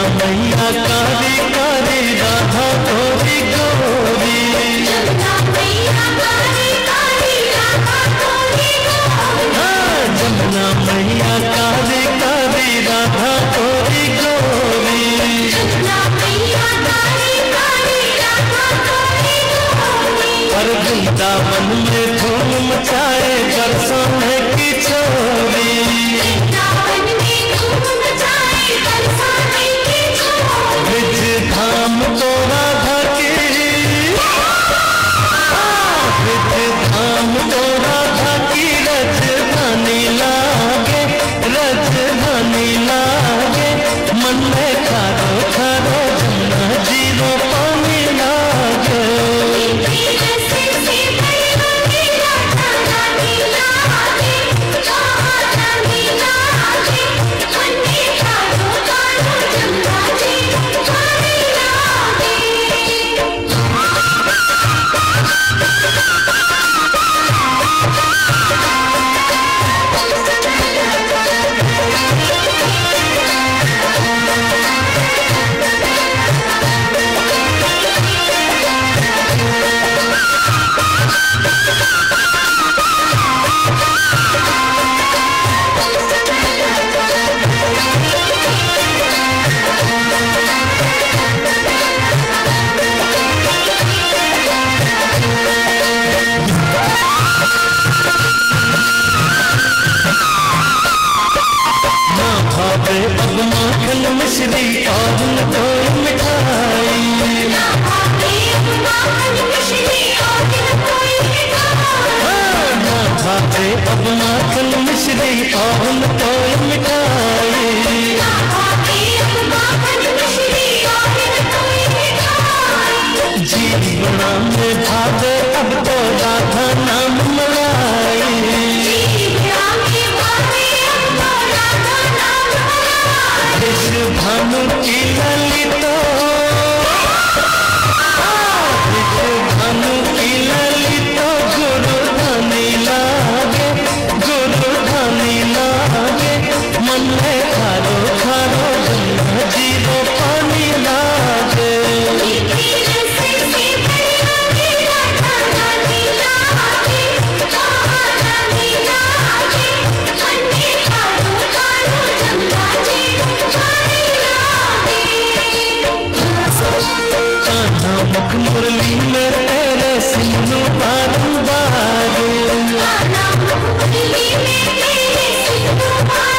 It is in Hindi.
मैया काली काली राधा को। कचरी और न मिठाई अब माखन मिश्री और न कोई मिठाई जीवना में भागे अब तो 你太。दिली में मेरे सुख